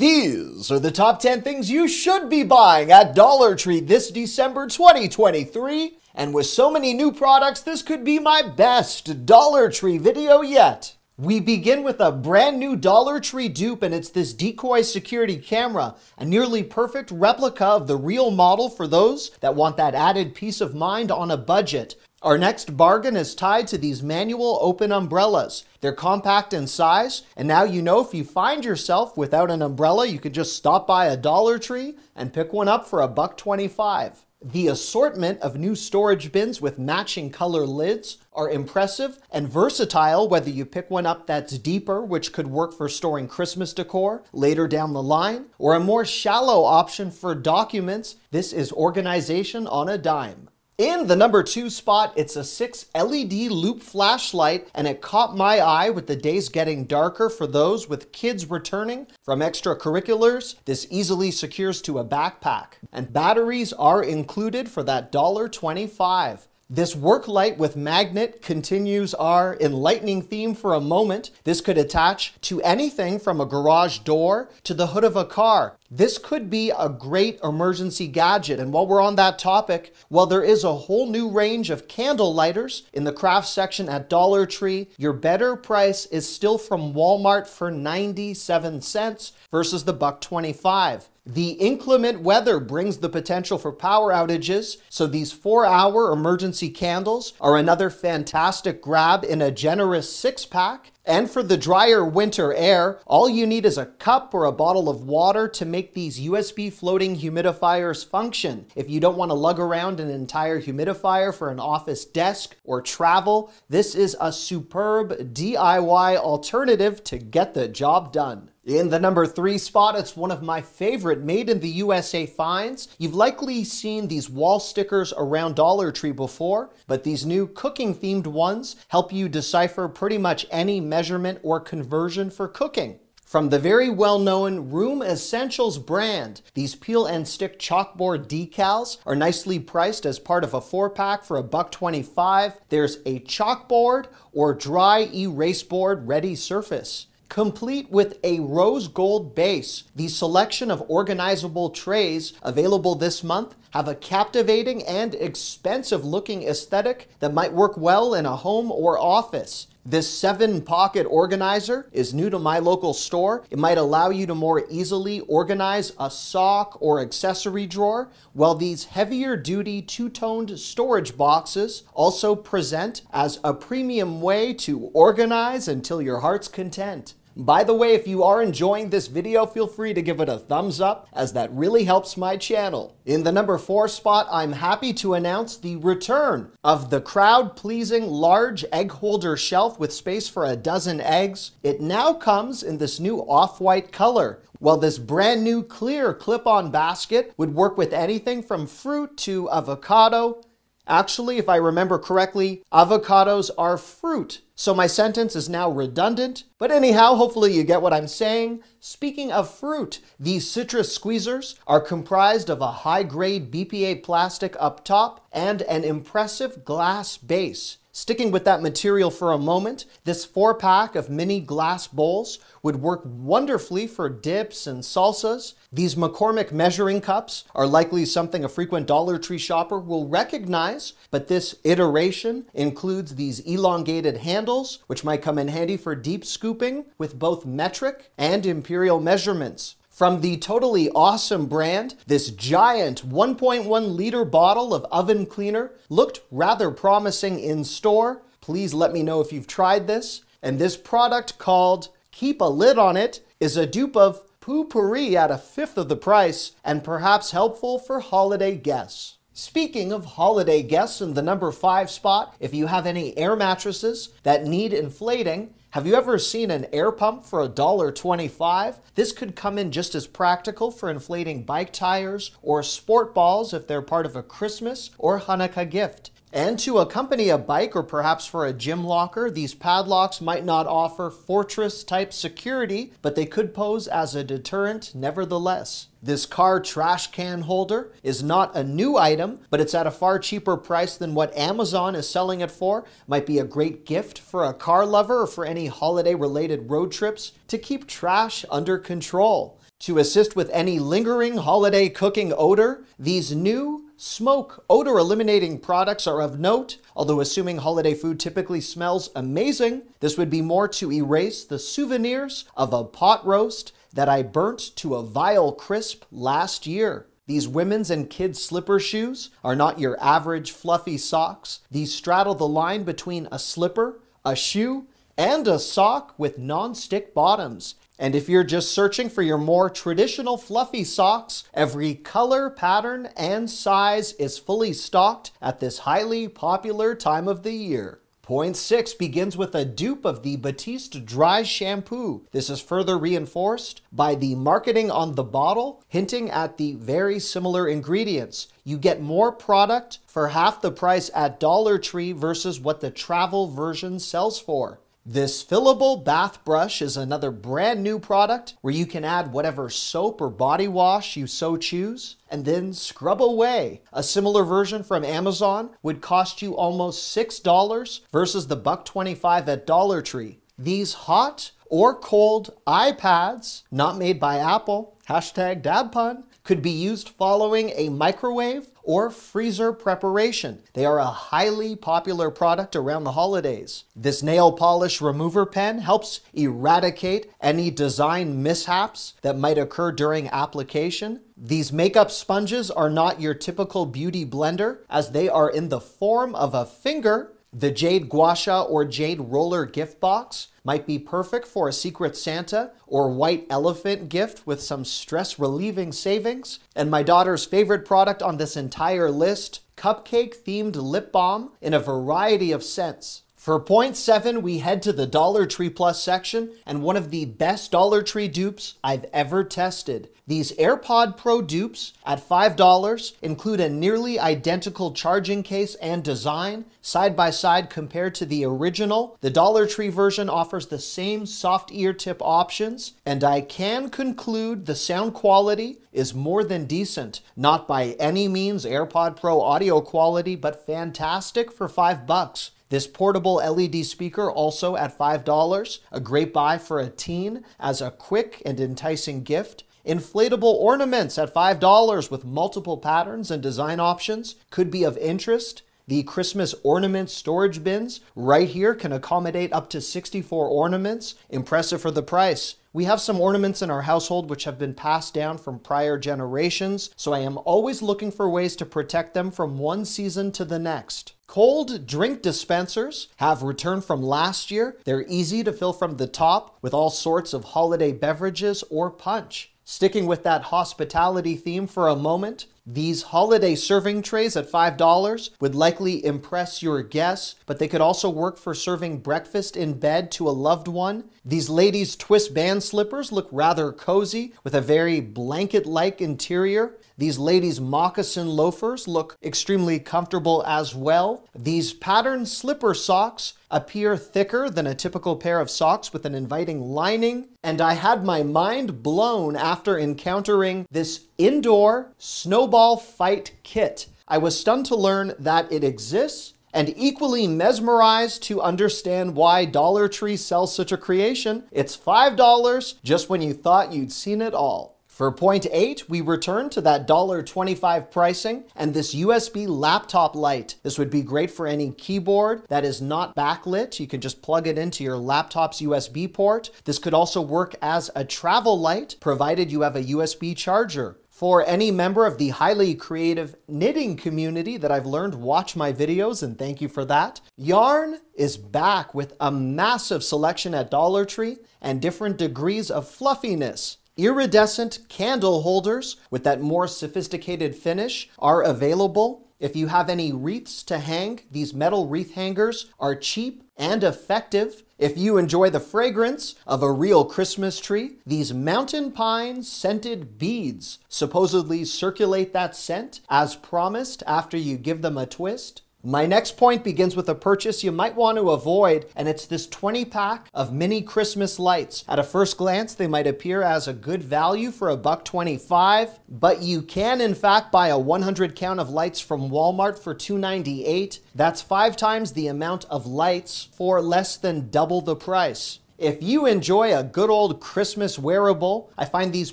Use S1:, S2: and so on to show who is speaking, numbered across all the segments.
S1: These are the top 10 things you should be buying at Dollar Tree this December 2023. And with so many new products, this could be my best Dollar Tree video yet. We begin with a brand new Dollar Tree dupe, and it's this decoy security camera, a nearly perfect replica of the real model for those that want that added peace of mind on a budget. Our next bargain is tied to these manual open umbrellas. They're compact in size, and now you know if you find yourself without an umbrella, you can just stop by a Dollar Tree and pick one up for a buck 25. The assortment of new storage bins with matching color lids are impressive and versatile whether you pick one up that's deeper, which could work for storing Christmas decor later down the line, or a more shallow option for documents. This is organization on a dime. In the number two spot, it's a 6 LED loop flashlight, and it caught my eye with the days getting darker for those with kids returning from extracurriculars. This easily secures to a backpack, and batteries are included for that $1.25. This work light with magnet continues our enlightening theme for a moment. This could attach to anything from a garage door to the hood of a car. This could be a great emergency gadget. And while we're on that topic, well, there is a whole new range of candle lighters in the craft section at Dollar Tree. Your better price is still from Walmart for 97 cents versus the buck 25. The inclement weather brings the potential for power outages, so these four hour emergency candles are another fantastic grab in a generous six pack. And for the drier winter air, all you need is a cup or a bottle of water to make these USB floating humidifiers function. If you don't want to lug around an entire humidifier for an office desk or travel, this is a superb DIY alternative to get the job done. In the number three spot, it's one of my favorite made in the USA finds. You've likely seen these wall stickers around Dollar Tree before, but these new cooking themed ones help you decipher pretty much any measurement or conversion for cooking. From the very well known Room Essentials brand, these peel and stick chalkboard decals are nicely priced as part of a four pack for a buck 25. There's a chalkboard or dry erase board ready surface complete with a rose gold base. The selection of organizable trays available this month have a captivating and expensive looking aesthetic that might work well in a home or office. This seven pocket organizer is new to my local store. It might allow you to more easily organize a sock or accessory drawer, while these heavier duty two toned storage boxes also present as a premium way to organize until your heart's content. By the way, if you are enjoying this video, feel free to give it a thumbs up as that really helps my channel. In the number four spot, I'm happy to announce the return of the crowd-pleasing large egg holder shelf with space for a dozen eggs. It now comes in this new off-white color. Well, this brand new clear clip-on basket would work with anything from fruit to avocado, Actually, if I remember correctly, avocados are fruit. So my sentence is now redundant. But anyhow, hopefully you get what I'm saying. Speaking of fruit, these citrus squeezers are comprised of a high grade BPA plastic up top and an impressive glass base. Sticking with that material for a moment, this four pack of mini glass bowls would work wonderfully for dips and salsas. These McCormick measuring cups are likely something a frequent Dollar Tree shopper will recognize, but this iteration includes these elongated handles, which might come in handy for deep scooping with both metric and imperial measurements. From the totally awesome brand, this giant 1.1 liter bottle of oven cleaner looked rather promising in store. Please let me know if you've tried this. And this product called Keep a Lid on It is a dupe of Poo-Pourri at a fifth of the price and perhaps helpful for holiday guests. Speaking of holiday guests in the number five spot, if you have any air mattresses that need inflating, have you ever seen an air pump for $1.25? This could come in just as practical for inflating bike tires or sport balls if they're part of a Christmas or Hanukkah gift. And to accompany a bike or perhaps for a gym locker, these padlocks might not offer fortress type security, but they could pose as a deterrent nevertheless. This car trash can holder is not a new item, but it's at a far cheaper price than what Amazon is selling it for. Might be a great gift for a car lover or for any holiday related road trips to keep trash under control. To assist with any lingering holiday cooking odor, these new smoke odor eliminating products are of note. Although assuming holiday food typically smells amazing, this would be more to erase the souvenirs of a pot roast that I burnt to a vile crisp last year. These women's and kids' slipper shoes are not your average fluffy socks. These straddle the line between a slipper, a shoe, and a sock with non-stick bottoms. And if you're just searching for your more traditional fluffy socks, every color, pattern, and size is fully stocked at this highly popular time of the year. Point six begins with a dupe of the Batiste Dry Shampoo. This is further reinforced by the marketing on the bottle, hinting at the very similar ingredients. You get more product for half the price at Dollar Tree versus what the travel version sells for. This fillable bath brush is another brand new product where you can add whatever soap or body wash you so choose and then scrub away. A similar version from Amazon would cost you almost $6 versus the buck 25 at Dollar Tree. These hot or cold iPads, not made by Apple, hashtag dad pun, could be used following a microwave or freezer preparation. They are a highly popular product around the holidays. This nail polish remover pen helps eradicate any design mishaps that might occur during application. These makeup sponges are not your typical beauty blender as they are in the form of a finger the Jade Gua Sha or Jade Roller gift box might be perfect for a Secret Santa or White Elephant gift with some stress relieving savings. And my daughter's favorite product on this entire list cupcake themed lip balm in a variety of scents. For point seven, we head to the Dollar Tree Plus section and one of the best Dollar Tree dupes I've ever tested. These AirPod Pro dupes at $5 include a nearly identical charging case and design, side by side compared to the original. The Dollar Tree version offers the same soft ear tip options, and I can conclude the sound quality is more than decent. Not by any means AirPod Pro audio quality, but fantastic for 5 bucks. This portable LED speaker also at $5, a great buy for a teen as a quick and enticing gift. Inflatable ornaments at $5 with multiple patterns and design options could be of interest. The Christmas ornament storage bins right here can accommodate up to 64 ornaments. Impressive for the price. We have some ornaments in our household which have been passed down from prior generations, so I am always looking for ways to protect them from one season to the next. Cold drink dispensers have returned from last year. They're easy to fill from the top with all sorts of holiday beverages or punch. Sticking with that hospitality theme for a moment, these holiday serving trays at $5 would likely impress your guests, but they could also work for serving breakfast in bed to a loved one. These ladies' twist band slippers look rather cozy with a very blanket like interior. These ladies' moccasin loafers look extremely comfortable as well. These patterned slipper socks appear thicker than a typical pair of socks with an inviting lining. And I had my mind blown after encountering this indoor snowball fight kit. I was stunned to learn that it exists and equally mesmerized to understand why Dollar Tree sells such a creation. It's $5 just when you thought you'd seen it all. For point eight, we return to that $1.25 pricing and this USB laptop light. This would be great for any keyboard that is not backlit. You can just plug it into your laptop's USB port. This could also work as a travel light, provided you have a USB charger. For any member of the highly creative knitting community that I've learned watch my videos, and thank you for that. Yarn is back with a massive selection at Dollar Tree and different degrees of fluffiness. Iridescent candle holders with that more sophisticated finish are available. If you have any wreaths to hang, these metal wreath hangers are cheap and effective. If you enjoy the fragrance of a real Christmas tree, these mountain pine scented beads supposedly circulate that scent as promised after you give them a twist. My next point begins with a purchase you might want to avoid, and it's this 20 pack of mini Christmas lights. At a first glance, they might appear as a good value for a buck 25, but you can in fact buy a 100 count of lights from Walmart for 298. That's five times the amount of lights for less than double the price. If you enjoy a good old Christmas wearable, I find these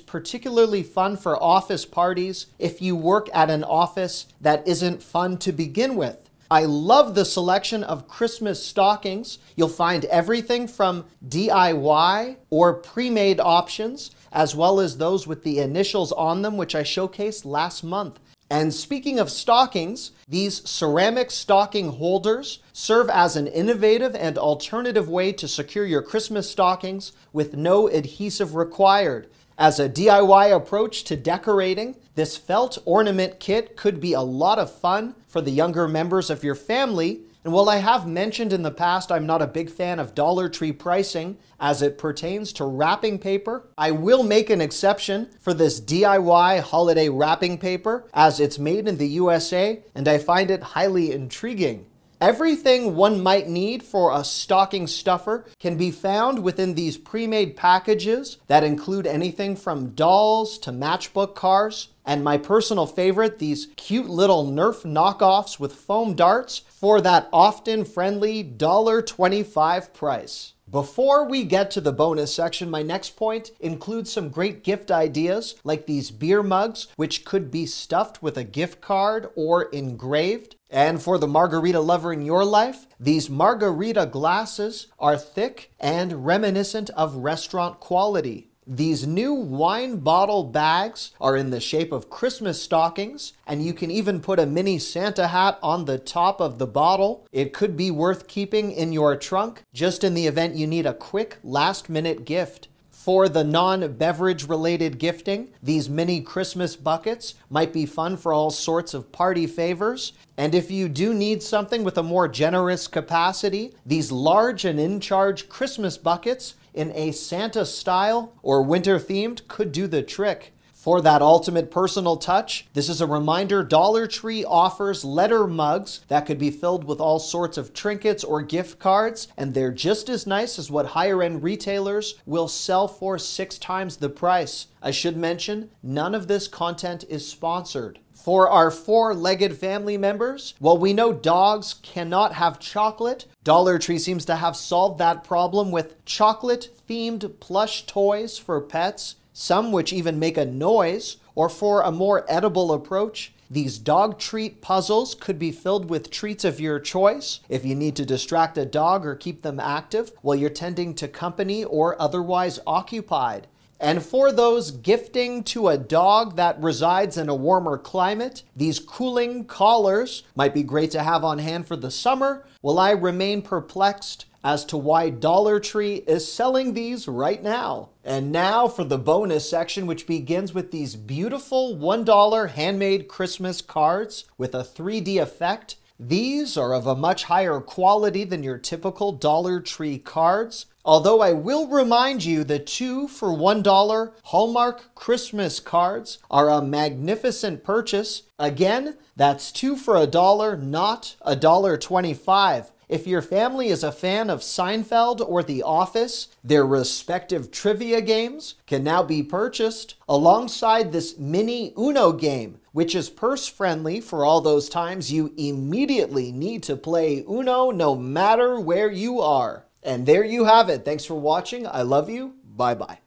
S1: particularly fun for office parties if you work at an office that isn't fun to begin with. I love the selection of Christmas stockings. You'll find everything from DIY or pre made options, as well as those with the initials on them, which I showcased last month. And speaking of stockings, these ceramic stocking holders serve as an innovative and alternative way to secure your Christmas stockings with no adhesive required. As a DIY approach to decorating, this felt ornament kit could be a lot of fun for the younger members of your family. And while I have mentioned in the past I'm not a big fan of Dollar Tree pricing as it pertains to wrapping paper, I will make an exception for this DIY holiday wrapping paper as it's made in the USA and I find it highly intriguing. Everything one might need for a stocking stuffer can be found within these pre-made packages that include anything from dolls to matchbook cars. And my personal favorite, these cute little Nerf knockoffs with foam darts for that often friendly $1.25 price. Before we get to the bonus section, my next point includes some great gift ideas like these beer mugs, which could be stuffed with a gift card or engraved. And for the margarita lover in your life, these margarita glasses are thick and reminiscent of restaurant quality. These new wine bottle bags are in the shape of Christmas stockings, and you can even put a mini Santa hat on the top of the bottle. It could be worth keeping in your trunk just in the event you need a quick last minute gift. For the non beverage related gifting, these mini Christmas buckets might be fun for all sorts of party favors. And if you do need something with a more generous capacity, these large and in charge Christmas buckets in a Santa style or winter themed could do the trick. For that ultimate personal touch, this is a reminder Dollar Tree offers letter mugs that could be filled with all sorts of trinkets or gift cards, and they're just as nice as what higher end retailers will sell for six times the price. I should mention, none of this content is sponsored. For our four legged family members, while we know dogs cannot have chocolate, Dollar Tree seems to have solved that problem with chocolate themed plush toys for pets, some which even make a noise, or for a more edible approach. These dog treat puzzles could be filled with treats of your choice if you need to distract a dog or keep them active while you're tending to company or otherwise occupied. And for those gifting to a dog that resides in a warmer climate, these cooling collars might be great to have on hand for the summer. Will I remain perplexed as to why Dollar Tree is selling these right now? And now for the bonus section, which begins with these beautiful $1 handmade Christmas cards with a 3D effect. These are of a much higher quality than your typical Dollar Tree cards. Although I will remind you the two for $1 Hallmark Christmas cards are a magnificent purchase. Again, that's two for a dollar, not a dollar 25. If your family is a fan of Seinfeld or The Office, their respective trivia games can now be purchased alongside this mini Uno game, which is purse friendly for all those times you immediately need to play Uno no matter where you are. And there you have it. Thanks for watching. I love you. Bye bye.